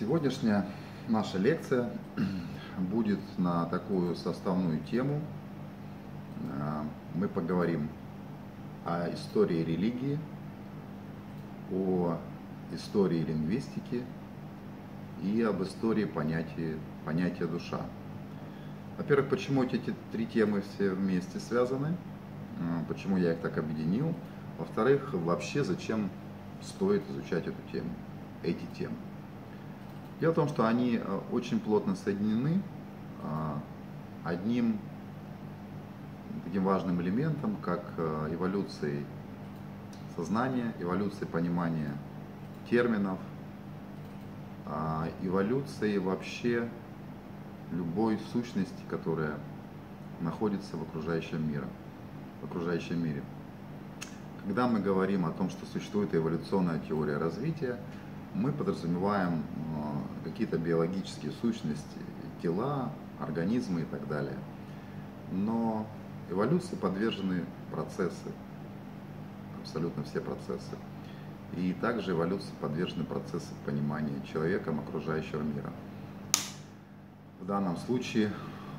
Сегодняшняя наша лекция будет на такую составную тему. А, мы поговорим о истории религии, о истории лингвистики и об истории понятия, понятия душа. Во-первых, почему эти три темы все вместе связаны, а, почему я их так объединил. Во-вторых, вообще зачем стоит изучать эту тему, эти темы. Дело в том, что они э, очень плотно соединены а, одним таким важным элементом, как э, эволюцией сознания, эволюцией понимания терминов, а, эволюцией вообще любой сущности, которая находится в окружающем мире. В окружающем мире. Когда мы говорим о том, что существует эволюционная теория развития, мы подразумеваем какие-то биологические сущности, тела, организмы и так далее. Но эволюции подвержены процессы, абсолютно все процессы. И также эволюции подвержены процессы понимания человеком окружающего мира. В данном случае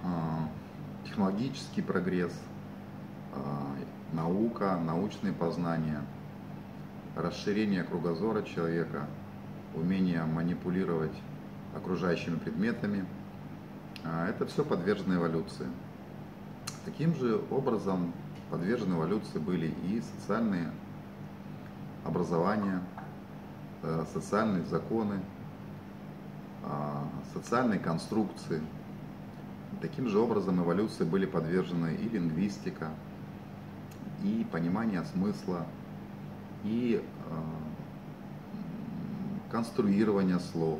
э, технологический прогресс, э, наука, научные познания, расширение кругозора человека – умение манипулировать окружающими предметами. А, это все подвержено эволюции. Таким же образом подвержены эволюции были и социальные образования, э, социальные законы, а, социальные конструкции. Таким же образом эволюции были подвержены и лингвистика, и понимание смысла, и а, конструирования слов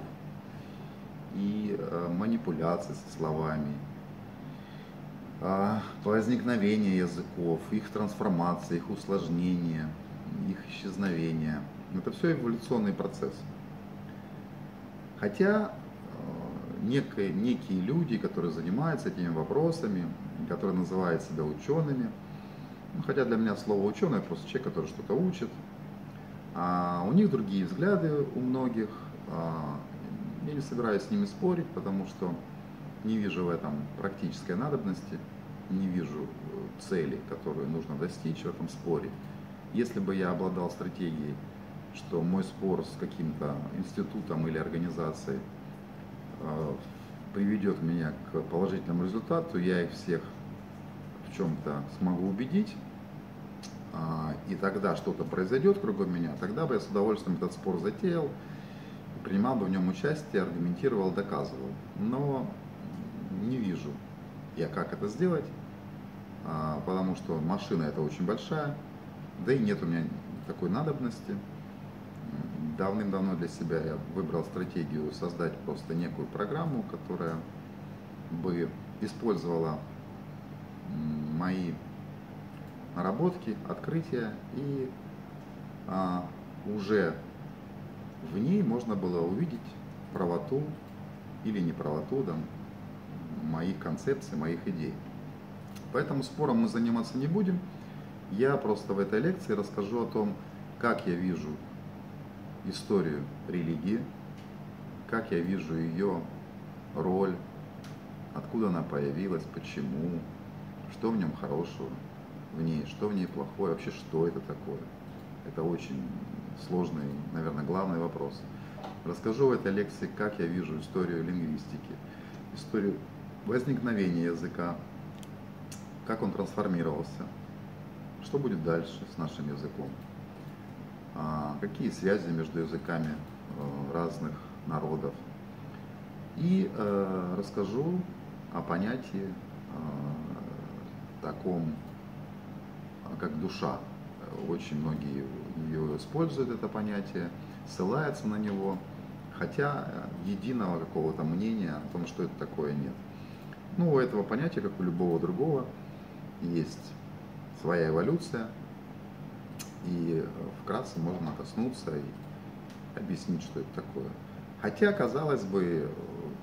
и э, манипуляции со словами, э, возникновение языков, их трансформация, их усложнение, их исчезновение. Это все эволюционный процесс. Хотя э, некие, некие люди, которые занимаются этими вопросами, которые называют себя учеными, ну, хотя для меня слово ученый просто человек, который что-то учит, а у них другие взгляды у многих. Я не собираюсь с ними спорить, потому что не вижу в этом практической надобности, не вижу э, цели, которую нужно достичь в этом споре. Если бы я обладал стратегией, что мой спор с каким-то институтом или организацией э, приведет меня к положительному результату, я их всех в чем-то смогу убедить, а, и тогда что-то произойдет кругом меня, тогда бы я с удовольствием этот спор затеял, принимал бы в нем участие, аргументировал, доказывал. Но не вижу я, как это сделать, а, потому что машина это очень большая, да и нет у меня такой надобности. Давным-давно для себя я выбрал стратегию создать просто некую программу, которая бы использовала мои наработки, открытия, и а, уже в ней можно было увидеть правоту или неправоту да, моих концепций, моих идей. Поэтому спором мы заниматься не будем. Я просто в этой лекции расскажу о том, как я вижу историю религии, как я вижу ее роль, откуда она появилась, почему, что в нем хорошего, в ней, что в ней плохое, вообще что это такое. Это очень сложный, наверное, главный вопрос. Расскажу в этой лекции, как я вижу историю лингвистики, историю возникновения языка, как он трансформировался, что будет дальше с нашим языком, а, какие связи между языками э, разных народов. И э, расскажу о понятии э, таком как душа. Очень многие ее используют, это понятие, ссылаются на него, хотя единого какого-то мнения о том, что это такое, нет. Ну, у этого понятия, как у любого другого, есть своя эволюция, и вкратце можно коснуться и объяснить, что это такое. Хотя, казалось бы,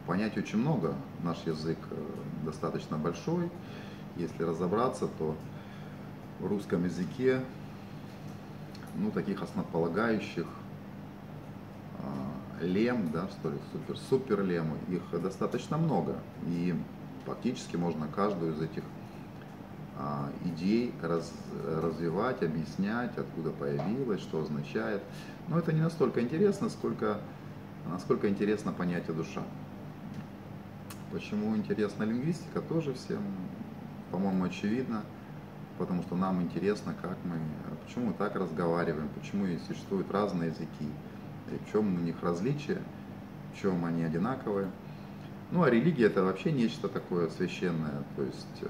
понятий очень много, наш язык э, достаточно большой, если разобраться, то в русском языке ну, таких основополагающих лем, да, что ли, супер, супер лемы, их достаточно много. И фактически можно каждую из этих а, идей раз, развивать, объяснять, откуда появилась, что означает. Но это не настолько интересно, сколько, насколько интересно понятие душа. Почему интересна лингвистика, тоже всем, по-моему, очевидно, потому что нам интересно, как мы, почему мы так разговариваем, почему существуют разные языки, и в чем у них различия, в чем они одинаковые. Ну, а религия это вообще нечто такое священное, то есть э,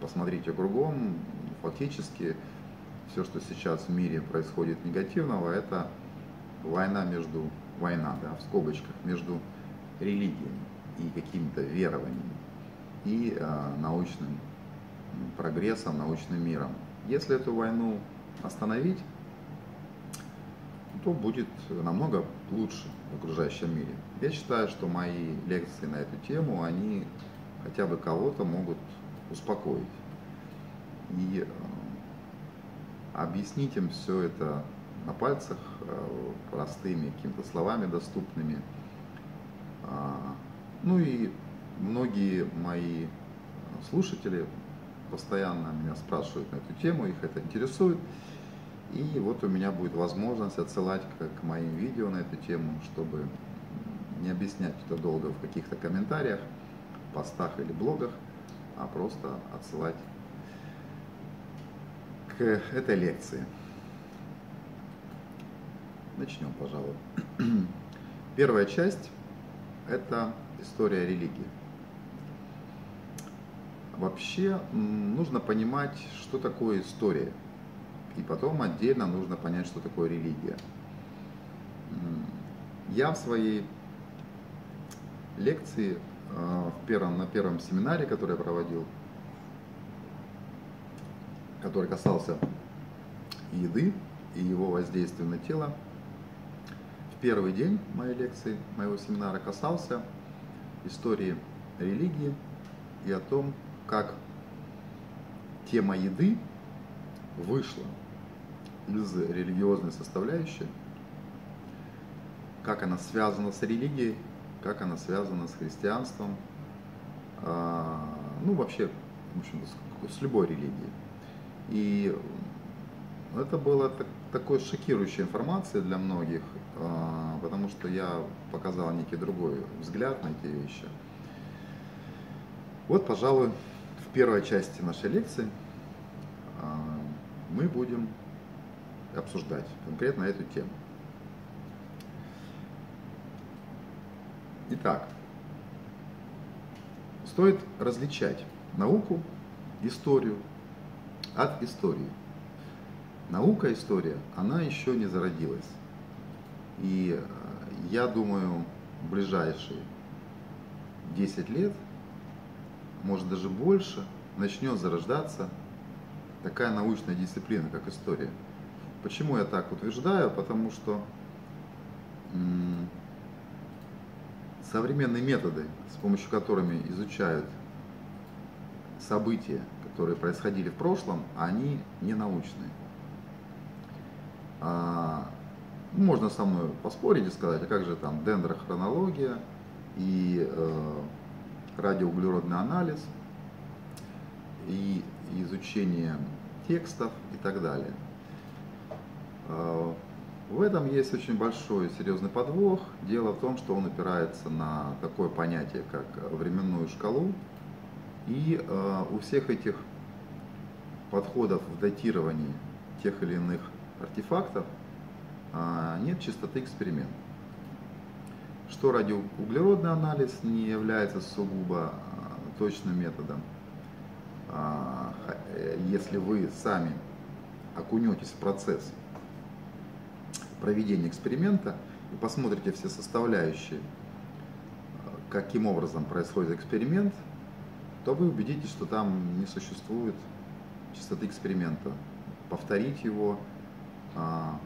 посмотрите кругом, фактически все, что сейчас в мире происходит негативного, это война между, война, да, в скобочках, между религиями и какими-то верованиями и э, научным прогрессом, научным миром. Если эту войну остановить, то будет намного лучше в окружающем мире. Я считаю, что мои лекции на эту тему, они хотя бы кого-то могут успокоить. И э, объяснить им все это на пальцах, э, простыми какими-то словами доступными. А, ну и многие мои слушатели постоянно меня спрашивают на эту тему, их это интересует. И вот у меня будет возможность отсылать к, моим видео на эту тему, чтобы не объяснять это долго в каких-то комментариях, постах или блогах, а просто отсылать к этой лекции. Начнем, пожалуй. Первая часть – это история религии. Вообще нужно понимать, что такое история. И потом отдельно нужно понять, что такое религия. Я в своей лекции э, в первом, на первом семинаре, который я проводил, который касался еды и его воздействия на тело, в первый день моей лекции, моего семинара касался истории религии и о том, как тема еды вышла из религиозной составляющей, как она связана с религией, как она связана с христианством, а, ну вообще, в общем, с, любой религией. И это было так, такой шокирующей информацией для многих, а, потому что я показал некий другой взгляд на эти вещи. Вот, пожалуй, первой части нашей лекции а, мы будем обсуждать конкретно эту тему. Итак, стоит различать науку, историю от истории. Наука, история, она еще не зародилась. И э, я думаю, в ближайшие 10 лет, может даже больше, начнет зарождаться такая научная дисциплина, как история. Почему я так утверждаю? Потому что современные методы, с помощью которыми изучают события, которые происходили в прошлом, они не научные. А, ну, можно со мной поспорить и сказать, а как же там дендрохронология и э, радиоуглеродный анализ и изучение текстов и так далее. Э, в этом есть очень большой серьезный подвох. Дело в том, что он опирается на такое понятие, как временную шкалу. И э, у всех этих подходов в датировании тех или иных артефактов э, нет чистоты эксперимента. Что радиоуглеродный анализ не является сугубо точным методом. Если вы сами окунетесь в процесс проведения эксперимента и посмотрите все составляющие, каким образом происходит эксперимент, то вы убедитесь, что там не существует чистоты эксперимента. Повторить его а,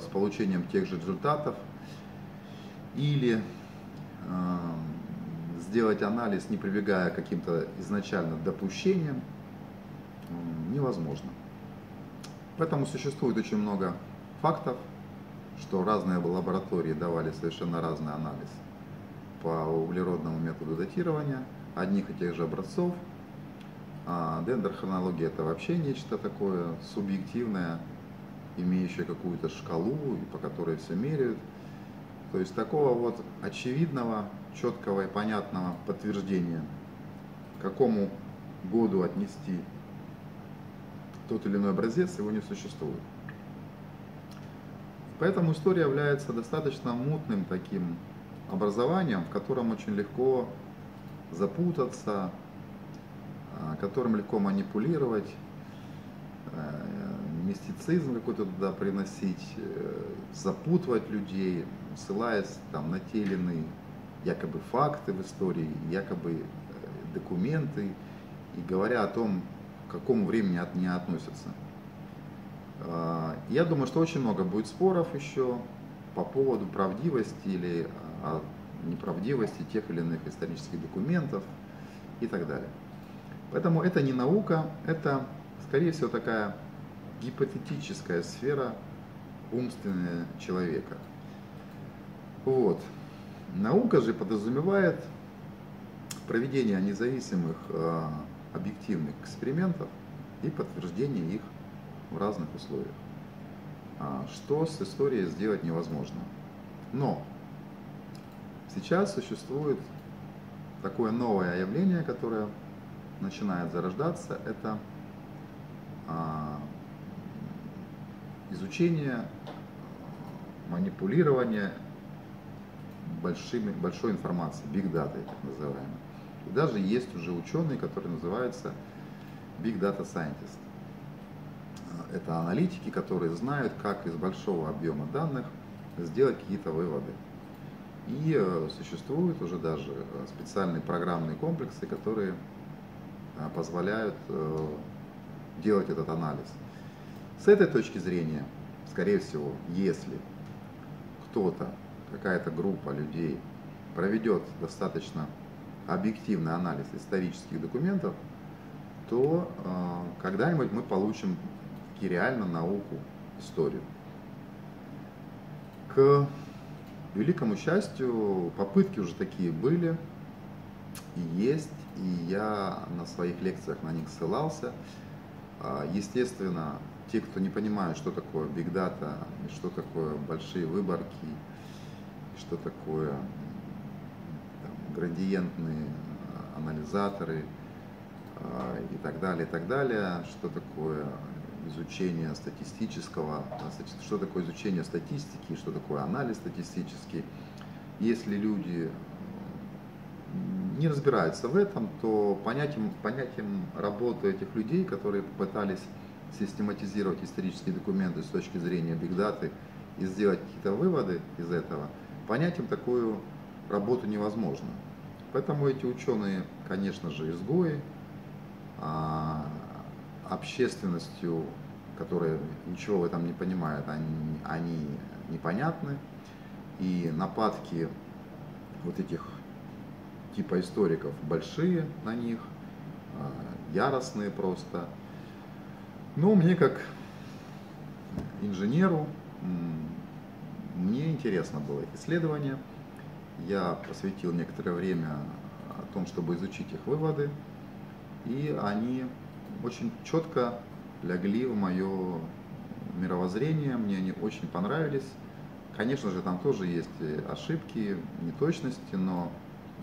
с получением тех же результатов или сделать анализ, не прибегая к каким-то изначально допущениям, невозможно. Поэтому существует очень много фактов, что разные лаборатории давали совершенно разный анализ по углеродному методу датирования одних и тех же образцов. А дендрохронология это вообще нечто такое субъективное, имеющее какую-то шкалу, по которой все меряют. То есть такого вот очевидного, четкого и понятного подтверждения, какому году отнести тот или иной образец, его не существует. Поэтому история является достаточно мутным таким образованием, в котором очень легко запутаться, а, которым легко манипулировать, э, мистицизм какой-то туда приносить, э, запутывать людей, ссылаясь там, на те или иные якобы факты в истории, якобы э, документы, и говоря о том, к какому времени они относятся. А, я думаю, что очень много будет споров еще по поводу правдивости или а, неправдивости тех или иных исторических документов и так далее. Поэтому это не наука, это, скорее всего, такая гипотетическая сфера умственного человека. Вот. Наука же подразумевает проведение независимых э, объективных экспериментов и подтверждение их в разных условиях. А, что с историей сделать невозможно. Но сейчас существует такое новое явление, которое начинает зарождаться, это а, изучение манипулирования большими, большой информацией, big data, так называемой. И даже есть уже ученые, которые называются big data scientist. Это аналитики, которые знают, как из большого объема данных сделать какие-то выводы. И э, существуют уже даже э, специальные программные комплексы, которые э, позволяют делать этот анализ. С этой точки зрения, скорее всего, если кто-то, какая-то группа людей проведет достаточно объективный анализ исторических документов, то э, когда-нибудь мы получим таки реально науку, историю. К великому счастью, попытки уже такие были и есть, и я на своих лекциях на них ссылался. А, естественно, те, кто не понимают, что такое data, что такое большие выборки, что такое там, градиентные анализаторы а, и так далее, и так далее, что такое изучение статистического, что такое изучение статистики, что такое анализ статистический. Если люди не разбираются в этом, то понятием, понятием работы этих людей, которые попытались систематизировать исторические документы с точки зрения бигдаты и сделать какие-то выводы из этого, понять им такую работу невозможно. Поэтому эти ученые, конечно же, изгои, а, общественностью, которая ничего в этом не понимает, они, они непонятны. И нападки вот этих типа историков большие на них, а, яростные просто. Но мне как инженеру, мне интересно было их исследование. Я посвятил некоторое время о том, чтобы изучить их выводы. И они очень четко легли в мое мировоззрение, мне они очень понравились. Конечно же, там тоже есть ошибки, неточности, но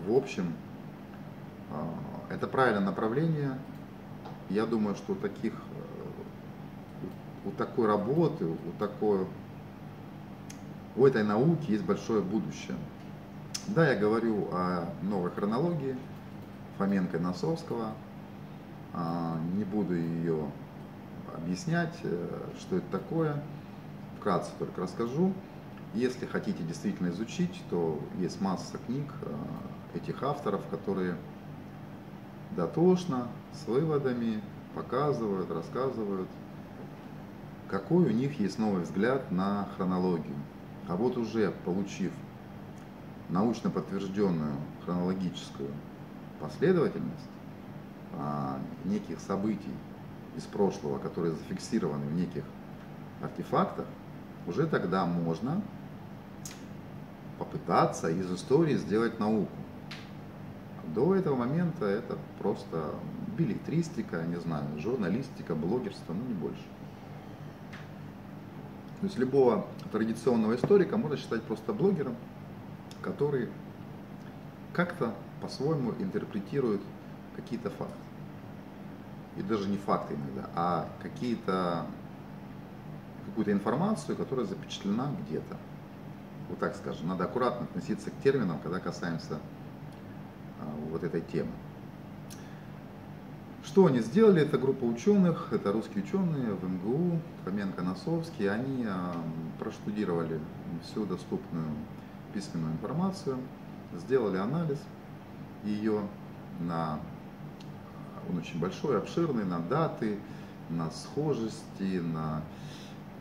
в общем а, это правильное направление. Я думаю, что у таких, э, у такой работы, у такой, у этой науки есть большое будущее. Да, я говорю о новой хронологии Фоменко и Носовского. А, не буду ее объяснять, э, что это такое. Вкратце только расскажу. Если хотите действительно изучить, то есть масса книг э, этих авторов, которые дотошно, с выводами показывают, рассказывают, какой у них есть новый взгляд на хронологию. А вот уже получив научно подтвержденную хронологическую последовательность а, неких событий из прошлого, которые зафиксированы в неких артефактах, уже тогда можно попытаться из истории сделать науку. До этого момента это просто билетристика, не знаю, журналистика, блогерство, ну не больше. То есть любого традиционного историка можно считать просто блогером, который как-то по-своему интерпретирует какие-то факты. И даже не факты иногда, а какие-то какую-то информацию, которая запечатлена где-то. Вот так скажем, надо аккуратно относиться к терминам, когда касаемся а, вот этой темы. Что они сделали? Это группа ученых, это русские ученые в МГУ, Хоменко, Носовский. Они проштудировали всю доступную письменную информацию, сделали анализ ее на он очень большой, обширный, на даты, на схожести, на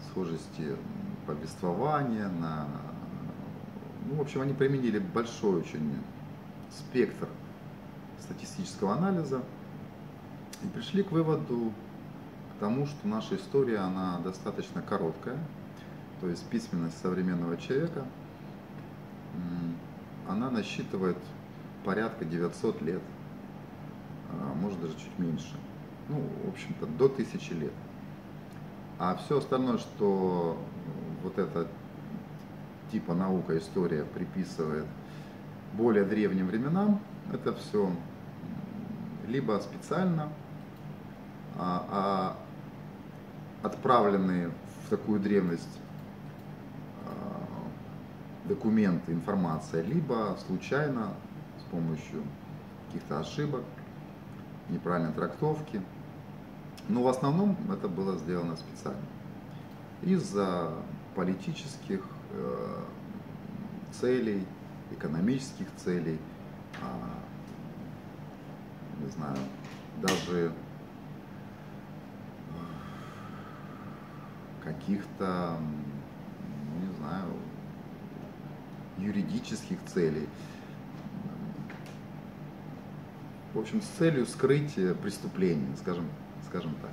схожести повествования, на... Ну, в общем, они применили большой очень спектр статистического анализа и пришли к выводу к тому, что наша история, она достаточно короткая, то есть письменность современного человека, она насчитывает порядка 900 лет, а может даже чуть меньше, ну, в общем-то, до тысячи лет. А все остальное, что вот эта типа наука, история приписывает более древним временам, это все либо специально, а, а отправленные в такую древность а, документы, информация, либо случайно с помощью каких-то ошибок, неправильной трактовки – но в основном это было сделано специально. Из-за политических э, целей, экономических целей, э, не знаю, даже каких-то, не знаю, юридических целей. В общем, с целью скрыть преступление, скажем скажем так,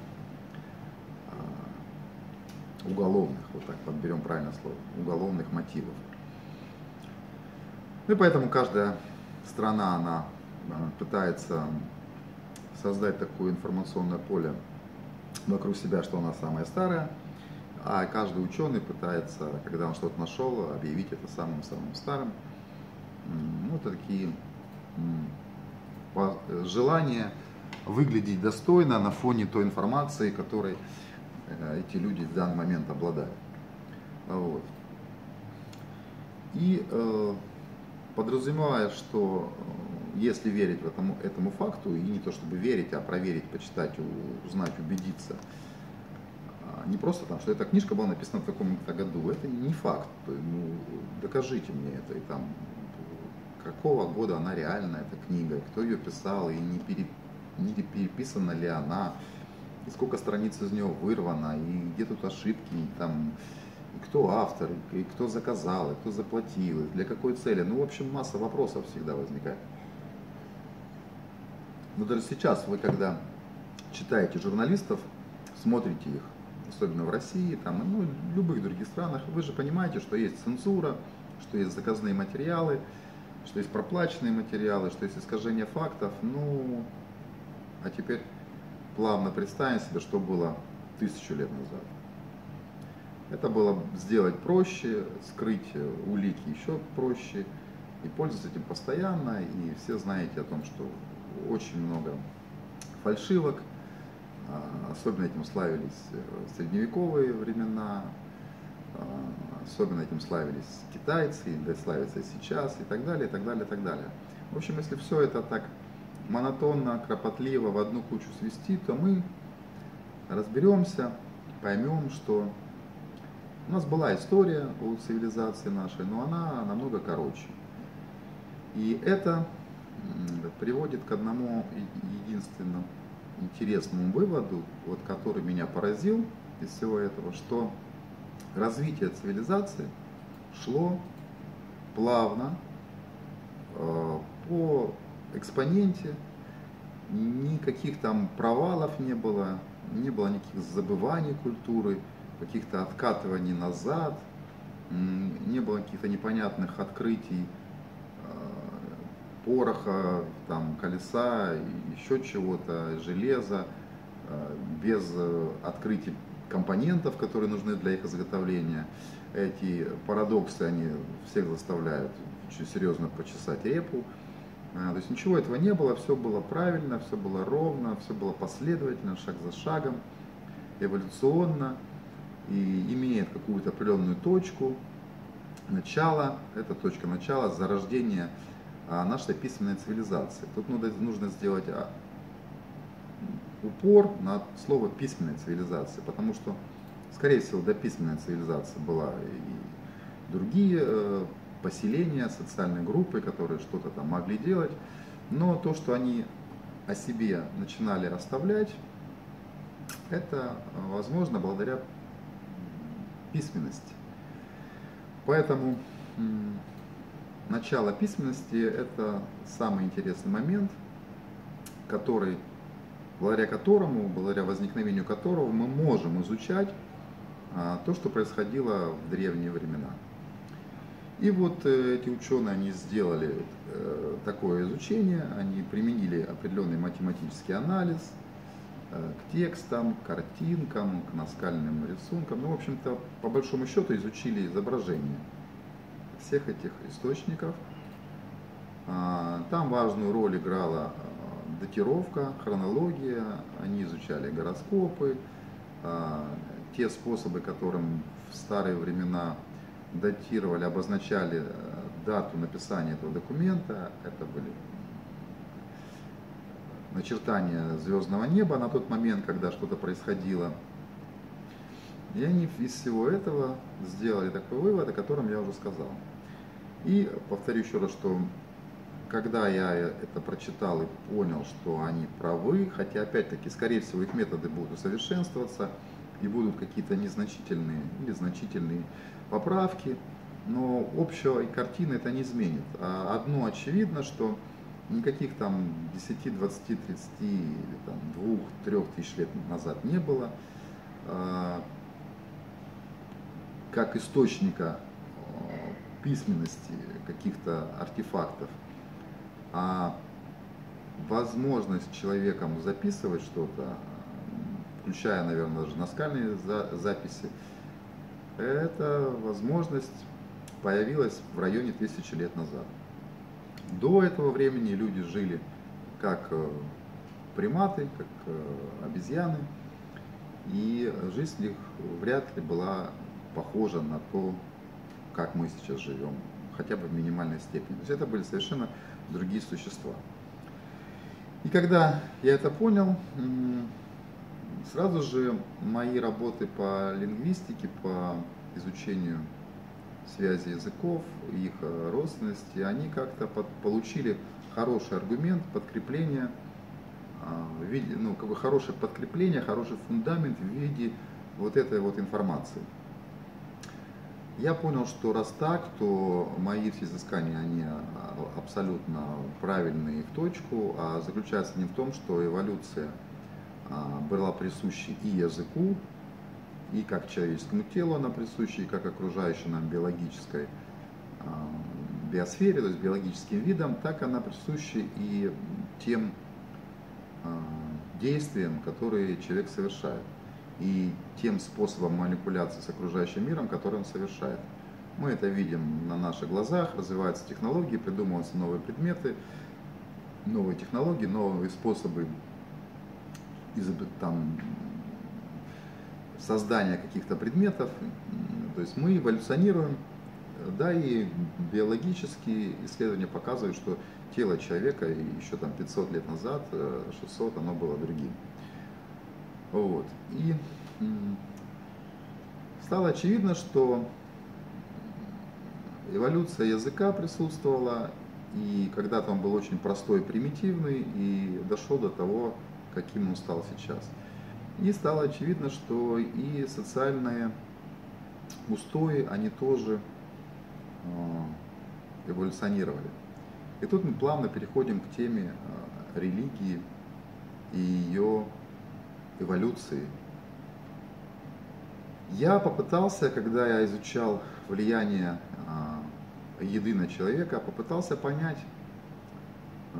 а, уголовных, вот так подберем правильное слово, уголовных мотивов. Ну и поэтому каждая страна, она пытается создать такое информационное поле вокруг себя, что она самая старая, а каждый ученый пытается, когда он что-то нашел, объявить это самым-самым старым. Ну, это такие желания выглядеть достойно на фоне той информации, которой э, эти люди в данный момент обладают. Вот. И э, подразумевая, что э, если верить этому, этому факту, и не то чтобы верить, а проверить, почитать, узнать, убедиться, не просто там, что эта книжка была написана в таком-то году, это не факт, ну, докажите мне это, и там, какого года она реальна, эта книга, кто ее писал, и не, пере, не переписана ли она, и сколько страниц из нее вырвано, и где тут ошибки, и там, и кто автор, и кто заказал, и кто заплатил, и для какой цели. Ну, в общем, масса вопросов всегда возникает. Но даже сейчас вы, когда читаете журналистов, смотрите их, особенно в России, там, ну, в любых других странах, вы же понимаете, что есть цензура, что есть заказные материалы, что есть проплаченные материалы, что есть искажение фактов. Ну, а теперь плавно представим себе, что было тысячу лет назад. Это было сделать проще, скрыть улики еще проще и пользоваться этим постоянно. И все знаете о том, что очень много фальшивок, особенно этим славились средневековые времена, а, особенно этим славились китайцы, да славятся и сейчас, и так далее, и так далее, и так далее. В общем, если все это так монотонно, кропотливо в одну кучу свести, то мы разберемся, поймем, что у нас была история у цивилизации нашей, но она намного короче. И это приводит к одному единственному интересному выводу, вот, который меня поразил из всего этого, что развитие цивилизации шло плавно э, по экспоненте, никаких там провалов не было, не было никаких забываний культуры, каких-то откатываний назад, не было каких-то непонятных открытий пороха, там, колеса, еще чего-то, железа, без открытий компонентов, которые нужны для их изготовления. Эти парадоксы, они всех заставляют очень серьезно почесать репу. То есть ничего этого не было, все было правильно, все было ровно, все было последовательно, шаг за шагом, эволюционно и имеет какую-то определенную точку начала, это точка начала зарождения нашей письменной цивилизации. Тут нужно сделать а, упор на слово письменная цивилизация, потому что, скорее всего, до письменной цивилизации была и другие э, поселения, социальные группы, которые что-то там могли делать, но то, что они о себе начинали оставлять, это возможно благодаря письменности. Поэтому начало письменности – это самый интересный момент, который, благодаря которому, благодаря возникновению которого мы можем изучать а, то, что происходило в древние времена. И вот э, эти ученые, они сделали э, такое изучение, они применили определенный математический анализ э, к текстам, картинкам, к наскальным рисункам. Ну, в общем-то, по большому счету изучили изображение всех этих источников. А, там важную роль играла датировка, хронология, они изучали гороскопы, а, те способы, которым в старые времена датировали, обозначали э, дату написания этого документа. Это были начертания звездного неба на тот момент, когда что-то происходило. И они из всего этого сделали такой вывод, о котором я уже сказал. И повторю еще раз, что когда я это прочитал и понял, что они правы, хотя опять-таки, скорее всего, их методы будут усовершенствоваться и будут какие-то незначительные или значительные поправки, но общей картины это не изменит. А одно очевидно, что никаких там 10, 20, 30 или там 2, 3 тысяч лет назад не было. А, как источника письменности каких-то артефактов, а возможность человеком записывать что-то, включая, наверное, даже наскальные записи, эта возможность появилась в районе тысячи лет назад. До этого времени люди жили как э, приматы, как э, обезьяны, и жизнь их вряд ли была похожа на то, как мы сейчас живем, хотя бы в минимальной степени. То есть это были совершенно другие существа. И когда я это понял, Сразу же мои работы по лингвистике, по изучению связи языков, их э, родственности, они как-то получили хороший аргумент, подкрепление, а, в виде, ну, как бы хорошее подкрепление, хороший фундамент в виде вот этой вот информации. Я понял, что раз так, то мои все изыскания, они а, абсолютно правильные в точку, а заключается не в том, что эволюция – а, была присуща и языку, и как человеческому телу она присуща, и как окружающей нам биологической а, биосфере, то есть биологическим видам, так она присуща и тем действиям, которые человек совершает, и тем способом манипуляции с окружающим миром, который он совершает. Мы это видим на наших глазах, развиваются технологии, придумываются новые предметы, новые технологии, новые способы там, создания каких-то предметов. То есть мы эволюционируем, да, и биологические исследования показывают, что тело человека еще там 500 лет назад, 600, оно было другим. Вот. И стало очевидно, что эволюция языка присутствовала, и когда-то он был очень простой, примитивный, и дошел до того, каким он стал сейчас. И стало очевидно, что и социальные устои, они тоже а, эволюционировали. И тут мы плавно переходим к теме а, религии и ее эволюции. Я попытался, когда я изучал влияние э, еды на человека, попытался понять, э,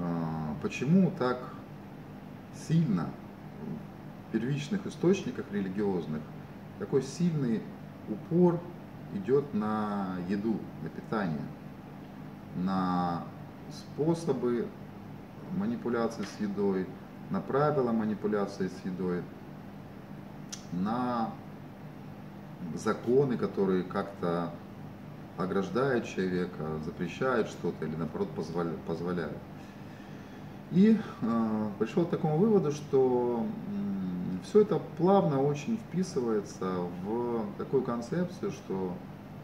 почему так сильно в первичных источниках религиозных такой сильный упор идет на еду, на питание, на способы манипуляции с едой, на правила манипуляции с едой, на законы, которые как-то ограждают человека, запрещают что-то или наоборот позволяют. И э, пришел к такому выводу, что э, все это плавно очень вписывается в такую концепцию, что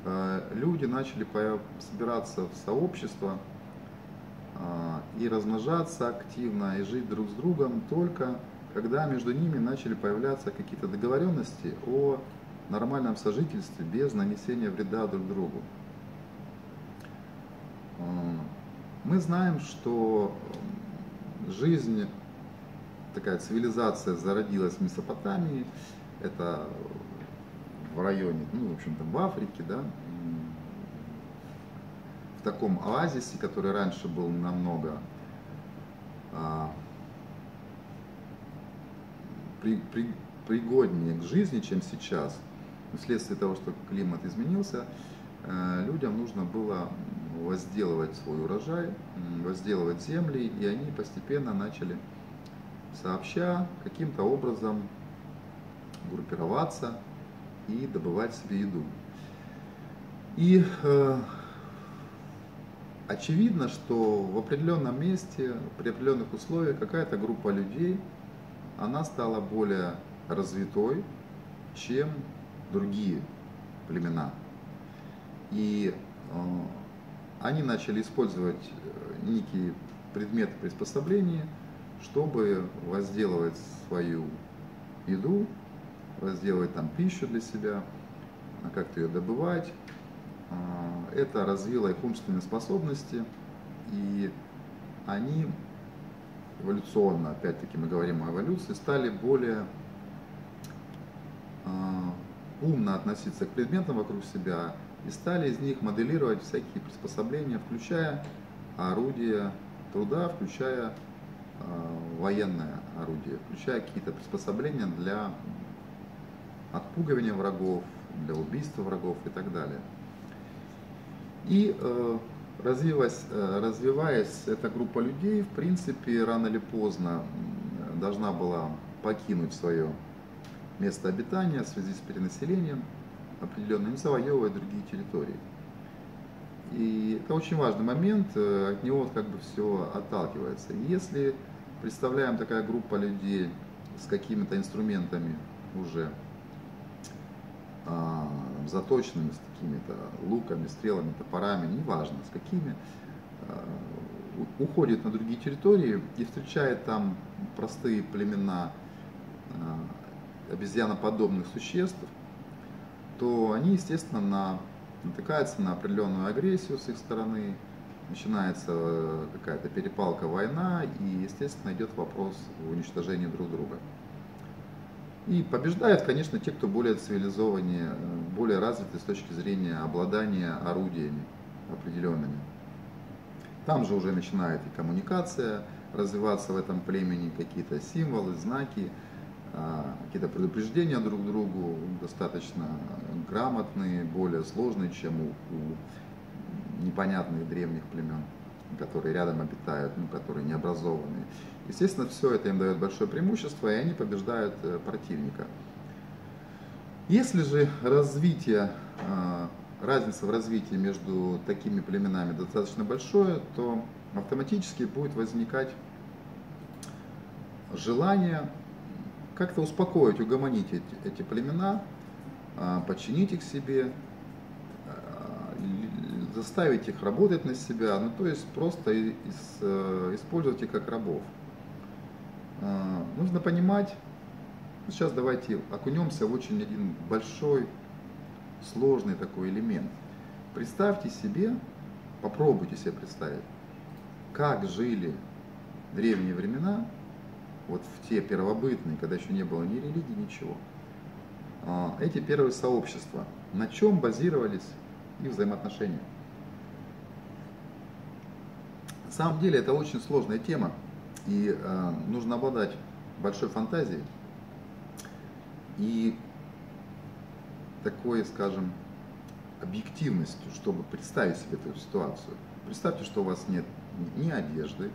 э, люди начали собираться в сообщество и размножаться активно, и жить друг с другом только когда между ними начали появляться какие-то договоренности о нормальном сожительстве без нанесения вреда друг другу. Э, мы знаем, что жизнь, такая цивилизация зародилась в Месопотамии, это в районе, ну, в общем-то, в Африке, да, таком оазисе, который раньше был намного а, при, при, пригоднее к жизни, чем сейчас. Вследствие того, что климат изменился, э, людям нужно было возделывать свой урожай, возделывать земли, и они постепенно начали сообща каким-то образом группироваться и добывать себе еду. И э, очевидно, что в определенном месте, при определенных условиях какая-то группа людей, она стала более развитой, чем другие племена. И э, они начали использовать э, некие предметы приспособления, чтобы возделывать свою еду, возделывать там пищу для себя, как-то ее добывать. А, это развило их умственные способности, и они эволюционно, опять-таки мы говорим о эволюции, стали более а, умно относиться к предметам вокруг себя, и стали из них моделировать всякие приспособления, включая орудия труда, включая э, военное орудие, включая какие-то приспособления для отпугивания врагов, для убийства врагов и так далее. И э, развиваясь, э, развиваясь эта группа людей, в принципе, рано или поздно должна была покинуть свое место обитания в связи с перенаселением – определенно, не завоевывая другие территории. И это очень важный момент, э, от него как бы все отталкивается. Если представляем такая группа людей с какими-то инструментами уже а, заточенными, с какими-то луками, стрелами, топорами, неважно с какими, а, уходит на другие территории и встречает там простые племена а, обезьяноподобных существ, то они, естественно, на, натыкаются на определенную агрессию с их стороны, начинается э, какая-то перепалка, война, и, естественно, идет вопрос уничтожения друг друга. И побеждают, конечно, те, кто более цивилизованнее, более развиты с точки зрения обладания орудиями определенными. Там же уже начинает и коммуникация развиваться в этом племени, какие-то символы, знаки, а, какие-то предупреждения друг другу достаточно грамотные, более сложные, чем у, у непонятных древних племен, которые рядом обитают, ну, которые необразованные. Естественно, все это им дает большое преимущество, и они побеждают э, противника. Если же развитие, а, разница в развитии между такими племенами достаточно большое, то автоматически будет возникать желание как-то успокоить, угомонить эти, эти племена, а, подчинить их себе, заставить их работать на себя, ну то есть просто из, э, использовать их как рабов. А, нужно понимать, сейчас давайте окунемся в очень один большой, сложный такой элемент. Представьте себе, попробуйте себе представить, как жили древние времена вот в те первобытные, когда еще не было ни религии, ничего, а, эти первые сообщества, на чем базировались их взаимоотношения. На самом деле это очень сложная тема, и э, нужно обладать большой фантазией и такой, скажем, объективностью, чтобы представить себе эту ситуацию. Представьте, что у вас нет ни одежды,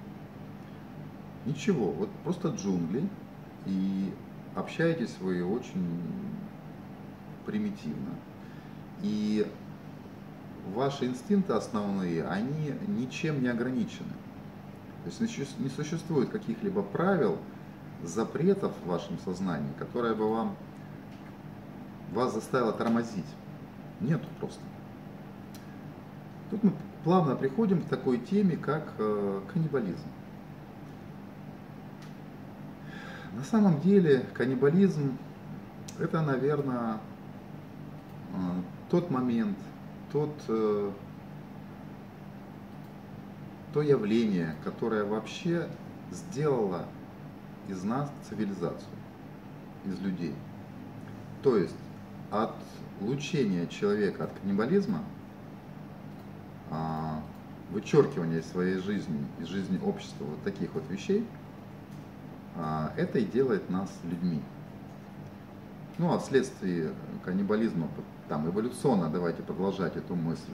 ничего, вот просто джунгли, и общаетесь вы очень примитивно. И ваши инстинкты основные, они ничем не ограничены. То есть не существует каких-либо правил, запретов в вашем сознании, которое бы вам вас заставило тормозить. Нету просто. Тут мы плавно приходим к такой теме, как э, каннибализм. На самом деле каннибализм это, наверное, э, тот момент, тот, э, то явление, которое вообще сделало из нас цивилизацию, из людей. То есть от лучения человека от каннибализма, а, вычеркивания из своей жизни, из жизни общества вот таких вот вещей, а, это и делает нас людьми. Ну, а вследствие каннибализма, там, эволюционно, давайте продолжать эту мысль,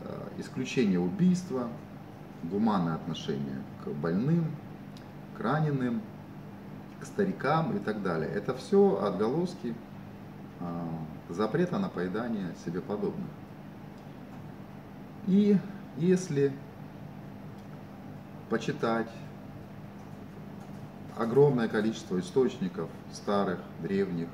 э, исключение убийства, гуманное отношение к больным, к раненым, к старикам и так далее. Это все отголоски запрета на поедание себе подобных. И если почитать огромное количество источников старых, древних,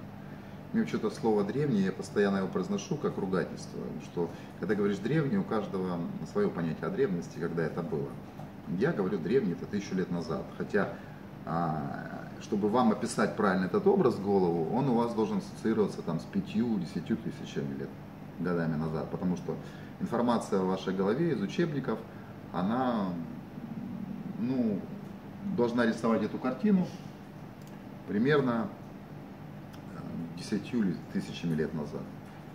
мне что-то слово древнее, я постоянно его произношу как ругательство, что когда говоришь древний, у каждого свое понятие о древности, когда это было. Я говорю древний, это тысячу лет назад. Хотя а, чтобы вам описать правильно этот образ в голову, он у вас должен ассоциироваться там с пятью, десятью тысячами лет годами назад, потому что информация в вашей голове из учебников, она ну, должна рисовать эту картину примерно э, десятью тысячами лет назад.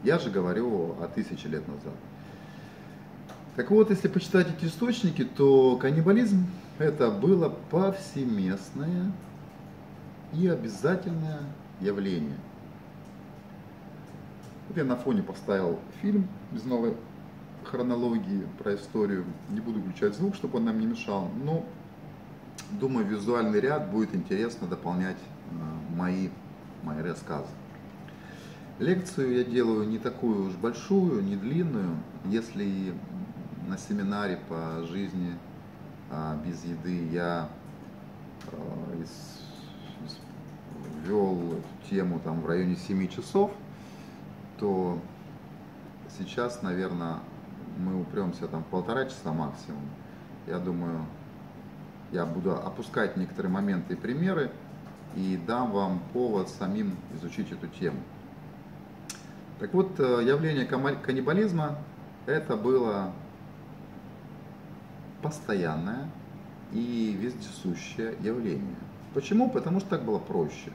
Я же говорю о тысяче лет назад. Так вот, если почитать эти источники, то каннибализм это было повсеместное и обязательное явление. Вот я на фоне поставил фильм без новой хронологии про историю. Не буду включать звук, чтобы он нам не мешал. Но думаю, визуальный ряд будет интересно дополнять э, мои, мои рассказы. Лекцию я делаю не такую уж большую, не длинную. Если на семинаре по жизни а, без еды я а, вел тему там в районе 7 часов, то сейчас, наверное, мы упремся там в полтора часа максимум. Я думаю, я буду опускать некоторые моменты и примеры и дам вам повод самим изучить эту тему. Так вот, э, явление каннибализма это было постоянное и вездесущее явление. Почему? Потому что так было проще.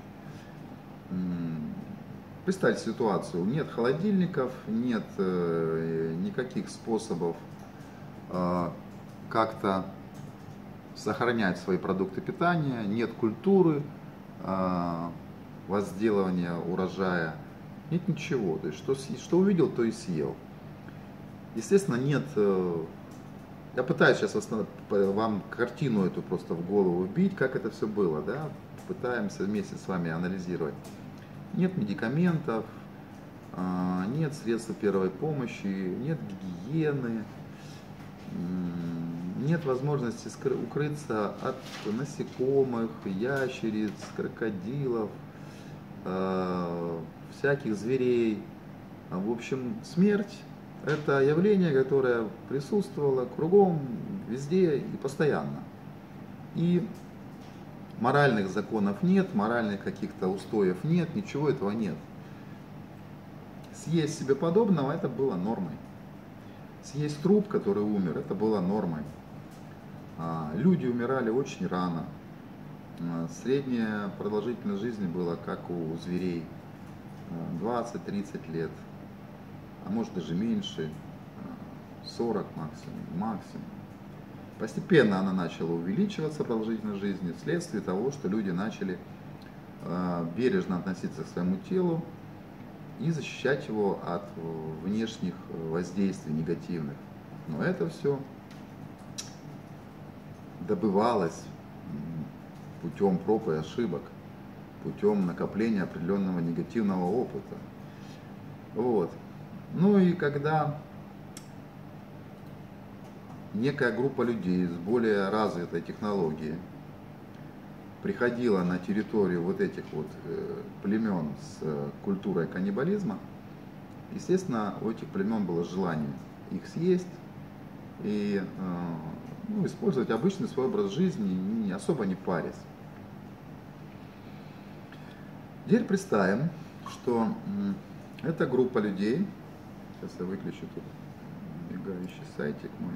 Представьте ситуацию, нет холодильников, нет э, никаких способов э, как-то сохранять свои продукты питания, нет культуры э, возделывания урожая, нет ничего. То есть что, что увидел, то и съел. Естественно, нет я пытаюсь сейчас вам картину эту просто в голову вбить, как это все было, да, пытаемся вместе с вами анализировать. Нет медикаментов, а, нет средств первой помощи, нет гигиены, нет возможности укрыться от насекомых, ящериц, крокодилов, а, всяких зверей. В общем, смерть это явление, которое присутствовало кругом, везде и постоянно. И моральных законов нет, моральных каких-то устоев нет, ничего этого нет. Съесть себе подобного это было нормой. Съесть труп, который умер, это было нормой. А, люди умирали очень рано. А, средняя продолжительность жизни была как у зверей. 20-30 лет, а может даже меньше, 40 максимум, максимум. Постепенно она начала увеличиваться, продолжительность жизни, вследствие того, что люди начали э, бережно относиться к своему телу и защищать его от внешних воздействий негативных. Но это все добывалось путем проб и ошибок, путем накопления определенного негативного опыта. Вот. Ну и когда некая группа людей с более развитой технологией приходила на территорию вот этих вот э, племен с э, культурой каннибализма, естественно, у этих племен было желание их съесть и э, ну, использовать обычный свой образ жизни, не, особо не парясь. Теперь представим, что эта группа людей, сейчас я выключу тут мигающий сайтик мой,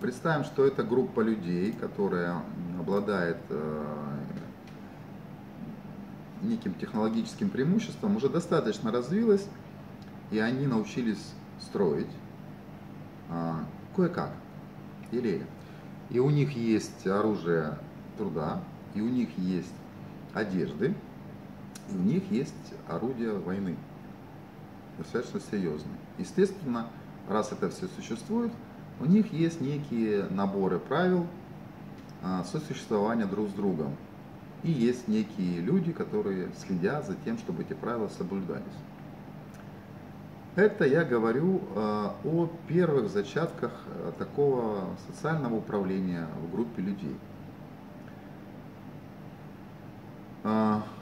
Представим, что это группа людей, которая обладает э, неким технологическим преимуществом, уже достаточно развилась, и они научились строить а, кое-как, или и у них есть оружие труда, и у них есть одежды, и у них есть орудия войны, достаточно серьезные. Естественно, раз это все существует, у них есть некие наборы правил а, сосуществования друг с другом. И есть некие люди, которые следят за тем, чтобы эти правила соблюдались. Это я говорю а, о первых зачатках а, такого социального управления в группе людей.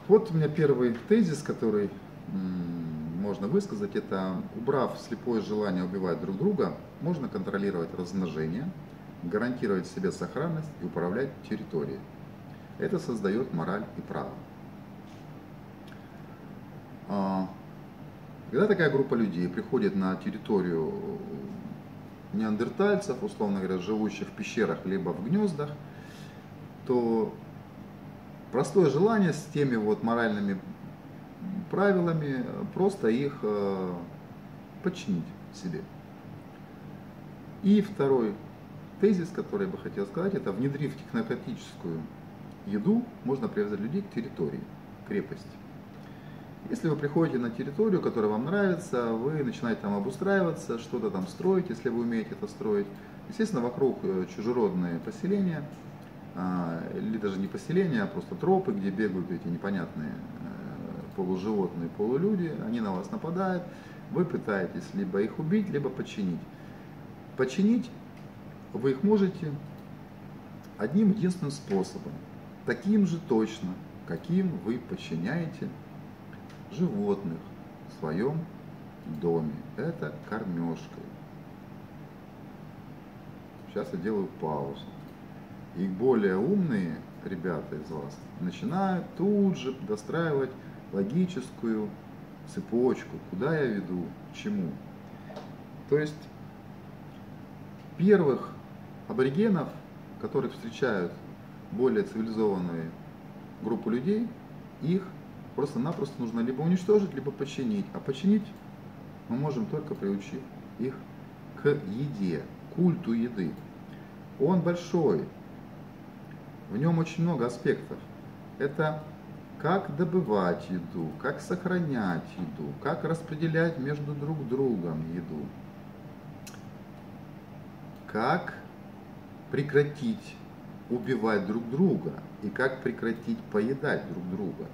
Вот у меня первый тезис, который можно высказать, это убрав слепое желание убивать друг друга, можно контролировать размножение, гарантировать себе сохранность и управлять территорией. Это создает мораль и право. Когда такая группа людей приходит на территорию неандертальцев, условно говоря, живущих в пещерах либо в гнездах, то простое желание с теми вот моральными правилами просто их э, подчинить себе. И второй тезис, который я бы хотел сказать, это внедрив технократическую еду, можно привязать людей к территории, крепости. Если вы приходите на территорию, которая вам нравится, вы начинаете там обустраиваться, что-то там строить, если вы умеете это строить. Естественно, вокруг э, чужеродные поселения, а, или даже не поселения, а просто тропы, где бегают эти непонятные э, полуживотные, полулюди, они на вас нападают, вы пытаетесь либо их убить, либо подчинить. Починить вы их можете одним единственным способом, таким же точно, каким вы подчиняете животных в своем доме. Это кормежкой. Сейчас я делаю паузу. И более умные ребята из вас начинают тут же достраивать логическую цепочку, куда я веду, к чему. То есть первых аборигенов, которых встречают более цивилизованные группы людей, их просто-напросто нужно либо уничтожить, либо починить. А починить мы можем только приучив их к еде, культу еды. Он большой, в нем очень много аспектов. Это как добывать еду, как сохранять еду, как распределять между друг другом еду, как прекратить убивать друг друга и как прекратить поедать друг друга.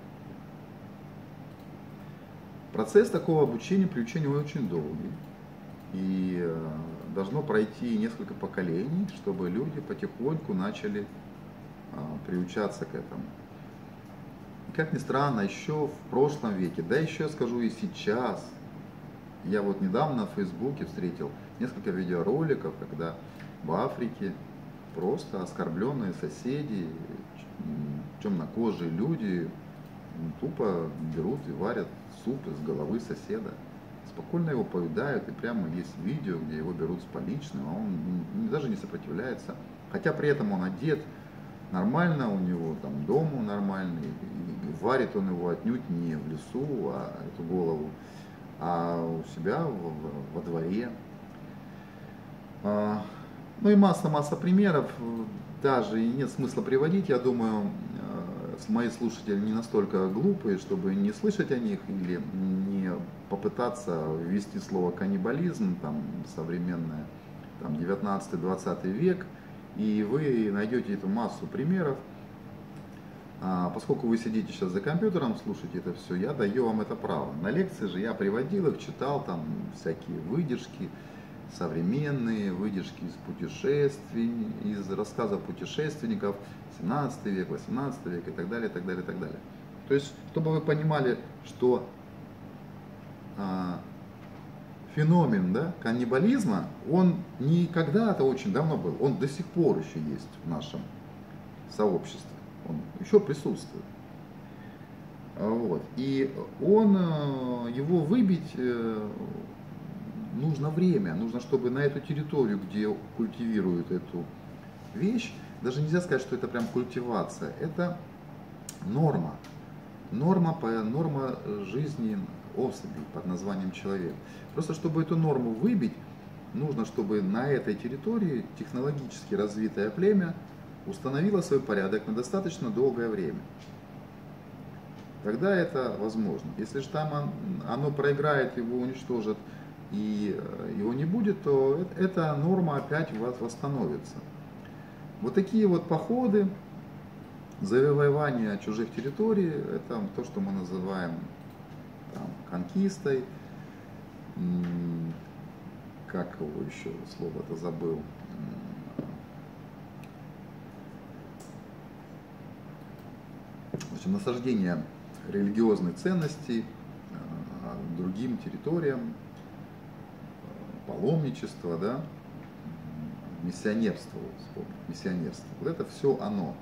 Процесс такого обучения, приучения очень долгий. И э, должно пройти несколько поколений, чтобы люди потихоньку начали а, приучаться к этому. И как ни странно, еще в прошлом веке, да еще скажу и сейчас, я вот недавно в Фейсбуке встретил несколько видеороликов, когда в Африке просто оскорбленные соседи, темнокожие люди тупо берут и варят суп из головы соседа. Спокойно его поедают, и прямо есть видео, где его берут с поличным, а он даже не сопротивляется. Хотя при этом он одет нормально, у него там дом нормальный, и варит он его отнюдь не в лесу, а эту голову, а у себя во дворе. А, ну и масса-масса примеров, даже и нет смысла приводить, я думаю, мои слушатели не настолько глупые, чтобы не слышать о них или не попытаться ввести слово каннибализм, там, современное, там, 19-20 век, и вы найдете эту массу примеров. А, поскольку вы сидите сейчас за компьютером, слушаете это все, я даю вам это право. На лекции же я приводил их, читал там всякие выдержки, современные выдержки из путешествий, из рассказов путешественников 17 век, 18 век и так далее, и так далее, и так далее. То есть, чтобы вы понимали, что а, феномен да, каннибализма, он не когда-то очень давно был, он до сих пор еще есть в нашем сообществе, он еще присутствует. Вот. И он, э, его выбить э, нужно время, нужно, чтобы на эту территорию, где культивируют эту вещь, даже нельзя сказать, что это прям культивация, это норма, норма, норма жизни особей под названием человек. Просто чтобы эту норму выбить, нужно, чтобы на этой территории технологически развитое племя установило свой порядок на достаточно долгое время. Тогда это возможно. Если же там оно проиграет, его уничтожат, и э, его не будет, то эта норма опять восстановится. Вот такие вот походы, завоевание чужих территорий, это то, что мы называем там, конкистой, как его еще слово-то забыл, общем, насаждение религиозной ценности э, другим территориям, паломничество, да, миссионерство, миссионерство. Вот это все оно.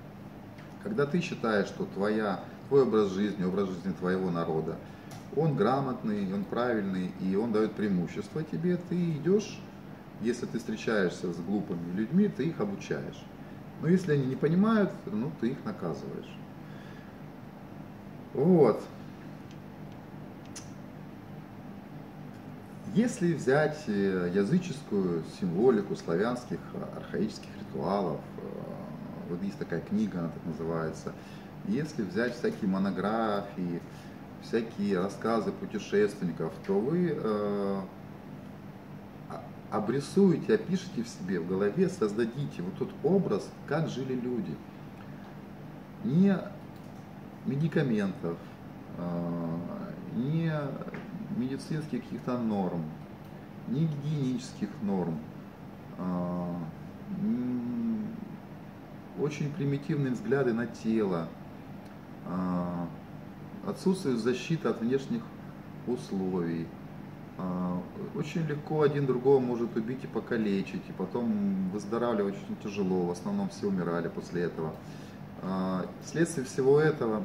Когда ты считаешь, что твоя, твой образ жизни, образ жизни твоего народа, он грамотный, он правильный, и он дает преимущество тебе, ты идешь, если ты встречаешься с глупыми людьми, ты их обучаешь. Но если они не понимают, ну ты их наказываешь. Вот. Если взять э, языческую символику славянских э, архаических ритуалов, э, вот есть такая книга, она так называется, если взять всякие монографии, всякие рассказы путешественников, то вы э, обрисуете, опишите в себе, в голове, создадите вот тот образ, как жили люди. Не медикаментов, э, не медицинских каких-то норм, ни гигиенических норм, а, очень примитивные взгляды на тело, а, отсутствие защиты от внешних условий. А, очень легко один другого может убить и покалечить, и потом выздоравливать очень тяжело, в основном все умирали после этого. Вследствие всего этого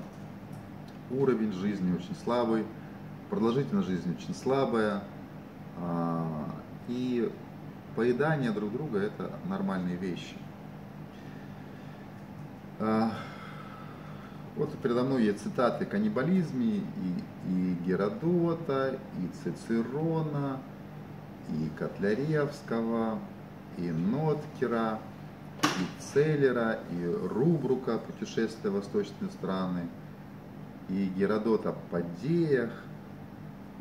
уровень жизни очень слабый, продолжительность жизни очень слабая, а, и поедание друг друга это нормальные вещи. А, вот передо мной есть цитаты каннибализме и, и Геродота, и Цицерона, и Котляревского, и Ноткера, и Целлера, и Рубрука «Путешествие в восточные страны», и Геродота о Падеях,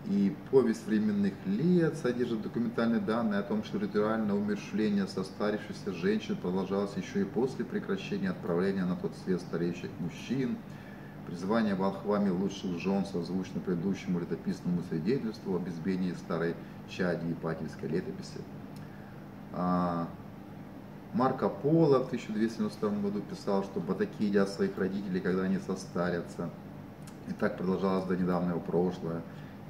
и повесть временных лет содержит документальные данные о том, что ритуальное умершление состарившихся женщин продолжалось еще и после прекращения отправления на тот свет стареющих мужчин. Призвание волхвами лучших жен созвучно предыдущему летописному свидетельству об избиении старой чади Ипатьевской летописи. А, Марко Поло в 1292 году писал, что батаки едят своих родителей, когда они состарятся. И так продолжалось до недавнего прошлого.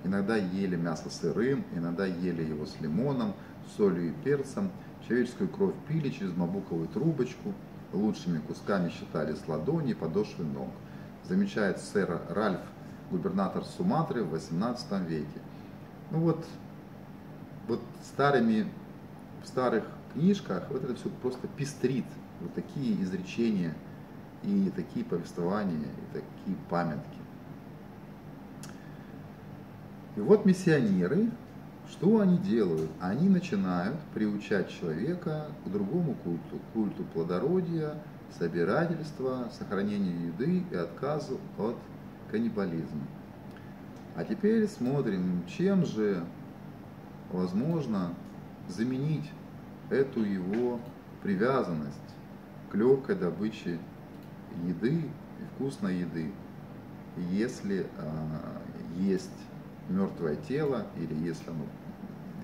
Иногда ели мясо сырым, иногда ели его с лимоном, солью и перцем. Человеческую кровь пили через бамбуковую трубочку. Лучшими кусками считали с ладони и подошвы ног. Замечает сэр Ральф, губернатор Суматры в 18 веке. Ну вот, вот старыми, в старых книжках вот это все просто пестрит. Вот такие изречения и такие повествования, и такие памятки. И вот миссионеры, что они делают? Они начинают приучать человека к другому культу, культу плодородия, собирательства, сохранению еды и отказу от каннибализма. А теперь смотрим, чем же возможно заменить эту его привязанность к легкой добыче еды и вкусной еды, если а, есть мертвое тело или если, оно,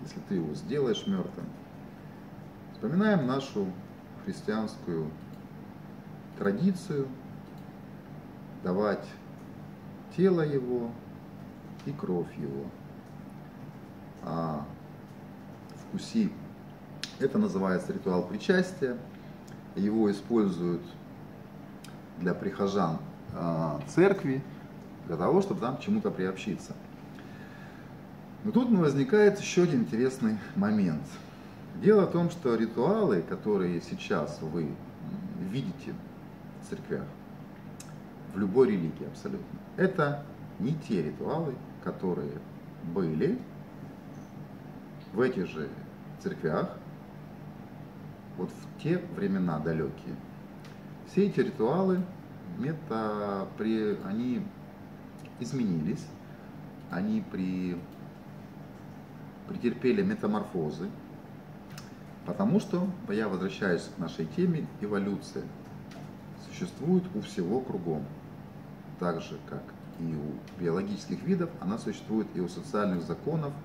если ты его сделаешь мертвым. Вспоминаем нашу христианскую традицию давать тело его и кровь его. А вкуси. Это называется ритуал причастия. Его используют для прихожан а, церкви, для того, чтобы там чему-то приобщиться. Но тут возникает еще один интересный момент. Дело в том, что ритуалы, которые сейчас вы видите в церквях, в любой религии абсолютно, это не те ритуалы, которые были в этих же церквях, вот в те времена далекие. Все эти ритуалы, это при, они изменились, они при, претерпели метаморфозы, потому что, я возвращаюсь к нашей теме, эволюция существует у всего кругом, так же, как и у биологических видов, она существует и у социальных законов –